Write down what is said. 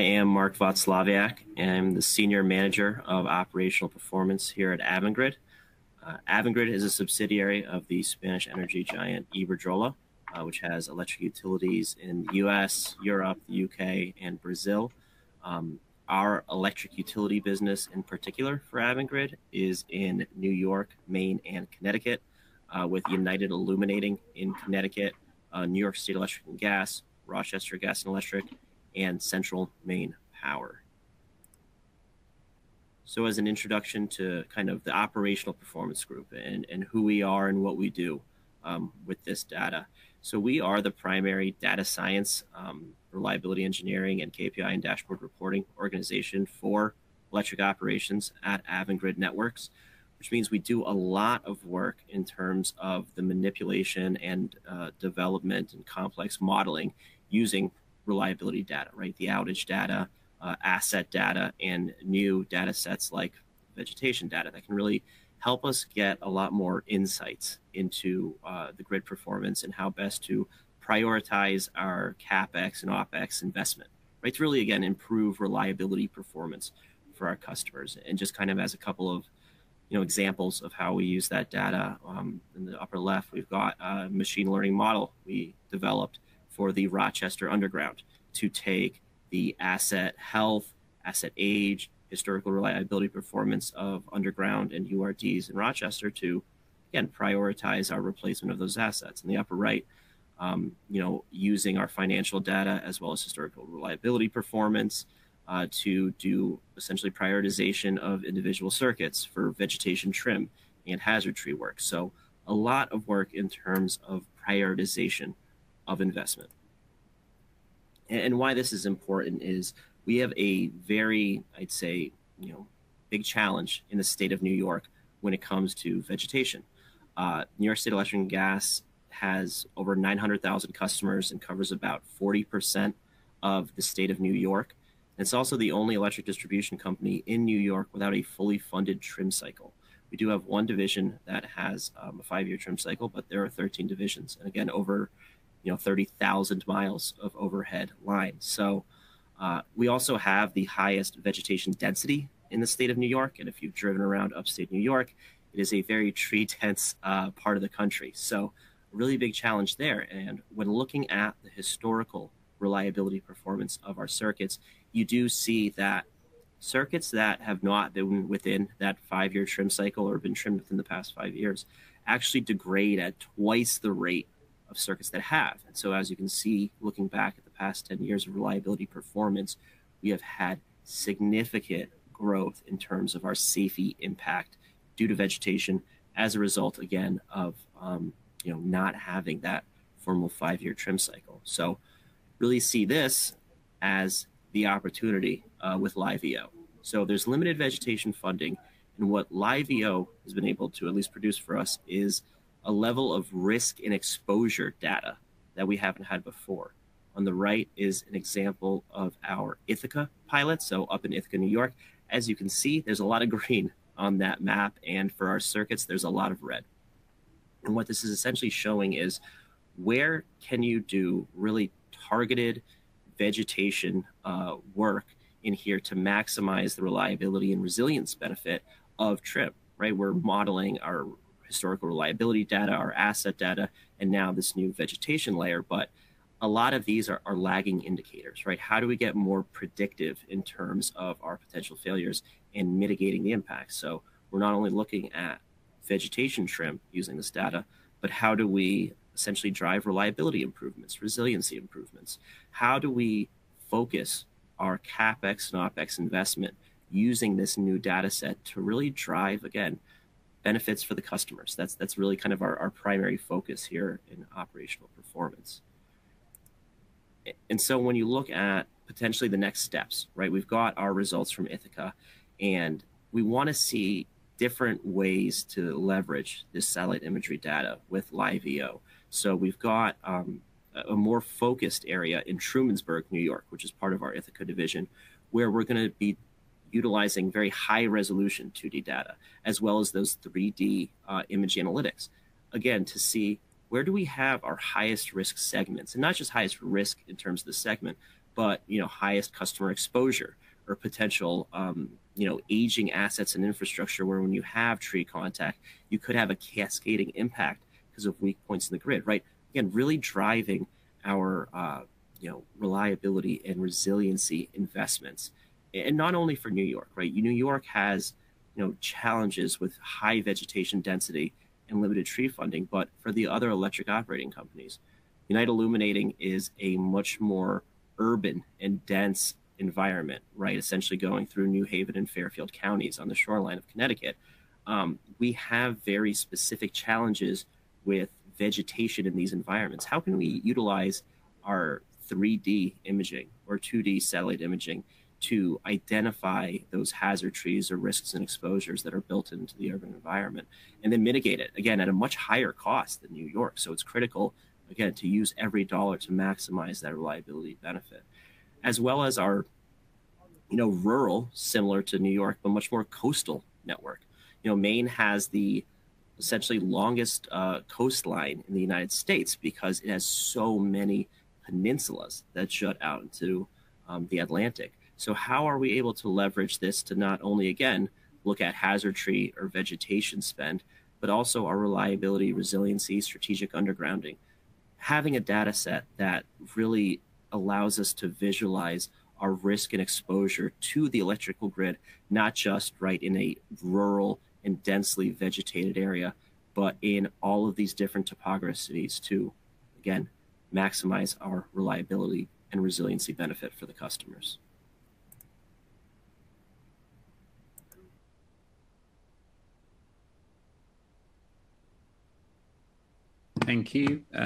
I am Mark Václaviak, and I'm the Senior Manager of Operational Performance here at Avangrid. Uh, Avangrid is a subsidiary of the Spanish energy giant Iberdrola, uh, which has electric utilities in the US, Europe, the UK, and Brazil. Um, our electric utility business, in particular for Avangrid, is in New York, Maine, and Connecticut, uh, with United Illuminating in Connecticut, uh, New York State Electric and Gas, Rochester Gas and Electric, and Central Maine Power. So, as an introduction to kind of the operational performance group and, and who we are and what we do um, with this data. So, we are the primary data science, um, reliability engineering, and KPI and dashboard reporting organization for electric operations at Avangrid Networks, which means we do a lot of work in terms of the manipulation and uh, development and complex modeling using reliability data, right? The outage data, uh, asset data, and new data sets like vegetation data that can really help us get a lot more insights into uh, the grid performance and how best to prioritize our capex and opex investment, right? To really again improve reliability performance for our customers, and just kind of as a couple of you know examples of how we use that data. Um, in the upper left, we've got a machine learning model we developed for the Rochester Underground to take the asset health, asset age, historical reliability performance of underground and URDs in Rochester to, again, prioritize our replacement of those assets. In the upper right, um, you know, using our financial data as well as historical reliability performance uh, to do essentially prioritization of individual circuits for vegetation trim and hazard tree work. So a lot of work in terms of prioritization of investment. And why this is important is we have a very, I'd say, you know, big challenge in the state of New York when it comes to vegetation. Uh, New York State Electric and Gas has over 900,000 customers and covers about 40% of the state of New York. And it's also the only electric distribution company in New York without a fully funded trim cycle. We do have one division that has um, a five year trim cycle, but there are 13 divisions. And again, over you know 30,000 miles of overhead line. So uh, we also have the highest vegetation density in the state of New York. And if you've driven around upstate New York, it is a very tree dense uh, part of the country. So really big challenge there. And when looking at the historical reliability performance of our circuits, you do see that circuits that have not been within that five year trim cycle or been trimmed within the past five years actually degrade at twice the rate of circuits that have. And so, as you can see, looking back at the past 10 years of reliability performance, we have had significant growth in terms of our safety impact due to vegetation as a result, again, of um, you know not having that formal five-year trim cycle. So, really see this as the opportunity uh, with LiveEO. So, there's limited vegetation funding, and what LiveEO has been able to at least produce for us is a level of risk and exposure data that we haven't had before. On the right is an example of our Ithaca pilot. So up in Ithaca, New York, as you can see, there's a lot of green on that map. And for our circuits, there's a lot of red. And what this is essentially showing is where can you do really targeted vegetation uh, work in here to maximize the reliability and resilience benefit of TRIP, right? We're modeling our historical reliability data, our asset data, and now this new vegetation layer. But a lot of these are, are lagging indicators, right? How do we get more predictive in terms of our potential failures and mitigating the impacts? So we're not only looking at vegetation trim using this data, but how do we essentially drive reliability improvements, resiliency improvements? How do we focus our capex and opex investment using this new data set to really drive again benefits for the customers. That's that's really kind of our, our primary focus here in operational performance. And so when you look at potentially the next steps, right? We've got our results from Ithaca, and we want to see different ways to leverage this satellite imagery data with live LiveEO. So we've got um, a more focused area in Trumansburg, New York, which is part of our Ithaca division, where we're going to be utilizing very high resolution 2D data, as well as those 3D uh, image analytics. Again, to see where do we have our highest risk segments, and not just highest risk in terms of the segment, but you know highest customer exposure or potential um, you know aging assets and infrastructure where when you have tree contact you could have a cascading impact because of weak points in the grid right again really driving our uh, you know reliability and resiliency investments and not only for new york right new york has you know challenges with high vegetation density and limited tree funding but for the other electric operating companies united illuminating is a much more urban and dense environment, right? Essentially going through New Haven and Fairfield counties on the shoreline of Connecticut. Um, we have very specific challenges with vegetation in these environments. How can we utilize our 3D imaging or 2D satellite imaging to identify those hazard trees or risks and exposures that are built into the urban environment and then mitigate it again at a much higher cost than New York. So it's critical again to use every dollar to maximize that reliability benefit as well as our you know rural similar to new york but much more coastal network you know maine has the essentially longest uh, coastline in the united states because it has so many peninsulas that shut out into um, the atlantic so how are we able to leverage this to not only again look at hazard tree or vegetation spend but also our reliability resiliency strategic undergrounding having a data set that really allows us to visualize our risk and exposure to the electrical grid, not just right in a rural and densely vegetated area, but in all of these different topographies to, again, maximize our reliability and resiliency benefit for the customers. Thank you. Uh